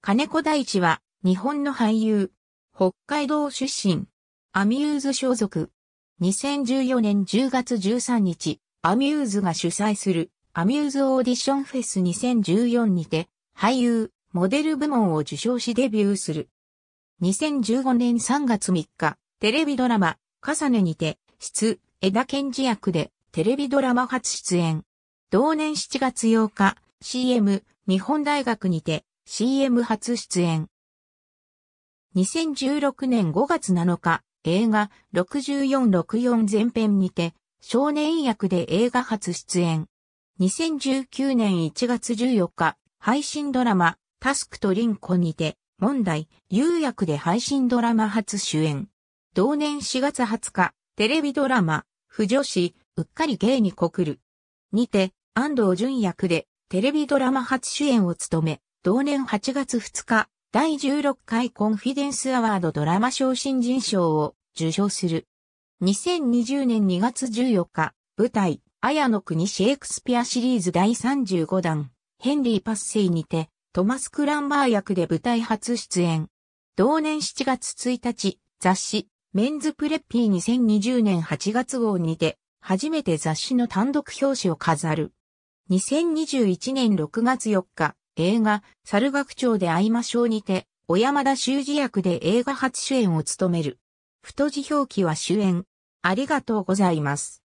金子大地は日本の俳優。北海道出身。アミューズ所属。2014年10月13日、アミューズが主催するアミューズオーディションフェス2014にて俳優、モデル部門を受賞しデビューする。2015年3月3日、テレビドラマ、重ねにて、出、枝健二役でテレビドラマ初出演。同年7月8日、CM、日本大学にて CM 初出演。2016年5月7日、映画6464前編にて少年役で映画初出演。2019年1月14日、配信ドラマタスクとリンコにて問題、有役で配信ドラマ初主演。同年4月20日、テレビドラマ、不女子、うっかり芸に告る。にて、安藤淳役でテレビドラマ初主演を務め、同年8月2日、第16回コンフィデンスアワードドラマ賞新人賞を受賞する。2020年2月14日、舞台、綾の国シェイクスピアシリーズ第35弾、ヘンリー・パッセイにて、トマス・クランバー役で舞台初出演。同年7月1日、雑誌、メンズプレッピー2020年8月号にて、初めて雑誌の単独表紙を飾る。2021年6月4日、映画、猿学長で会いましょうにて、小山田修二役で映画初主演を務める。太字表記は主演。ありがとうございます。